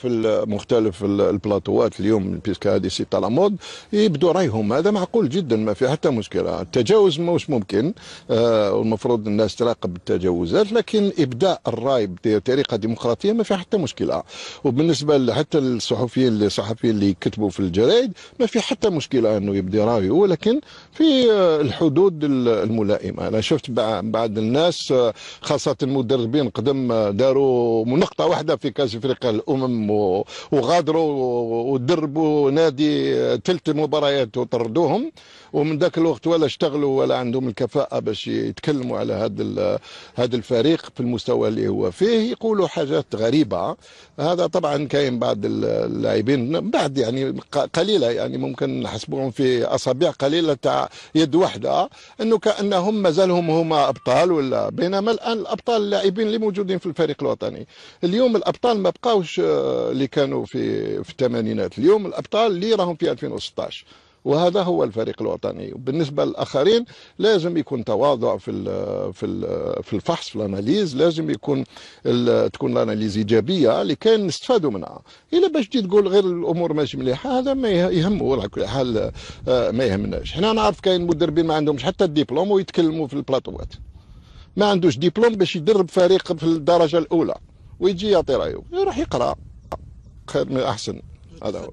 في مختلف البلاطوات اليوم parce que هذه c'est la mode يبدوا رايهم هذا معقول جدا ما في حتى مشكلة. التجاوز مش ممكن آه والمفروض الناس تراقب التجاوزات لكن إبداء الرأي بطريقة ديمقراطية ما في حتى مشكلة. وبالنسبة حتى الصحفيين الصحفيين اللي يكتبوا في الجرائد ما في حتى مشكلة إنه يبدي رأيه ولكن في الحدود الملائمة. أنا شفت بعض الناس خاصة المدربين قدم داروا منقطه واحدة في كأس افريقيا الأمم وغادروا ودربوا نادي ثلث المباريات وطردوهم. ومن ذاك الوقت ولا اشتغلوا ولا عندهم الكفاءة باش يتكلموا على هذا هذا الفريق في المستوى اللي هو فيه. يقولوا حاجات غريبة. هذا طبعا كاين بعض اللاعبين بعد يعني قليلة يعني ممكن نحسبوهم في أصابع قليلة تاع يد واحدة. إنه كأنهم مازالهم هما أبطال ولا؟ بينما الآن الأبطال اللاعبين اللي موجودين في الفريق الوطني. اليوم الأبطال ما بقاوش اللي كانوا في في الثمانينات. اليوم الأبطال اللي راهم في 2016 وهذا هو الفريق الوطني. وبالنسبه للآخرين لازم يكون تواضع في ال في ال في الفحص في الأناليز. لازم يكون تكون الأناليز إيجابية لكي نستفادوا منها. إلا باش تجي تقول غير الأمور ماشي مليحة هذا ما يهمه. على كل حال ما يهمناش. حنا نعرف كاين مدربين ما عندهمش حتى الدبلوم ويتكلموا في البلاطوات. ما عندوش دبلوم باش يدرب فريق في الدرجة الأولى ويجي يعطي رأيه. يروح يقرأ. خير من احسن هذا هو.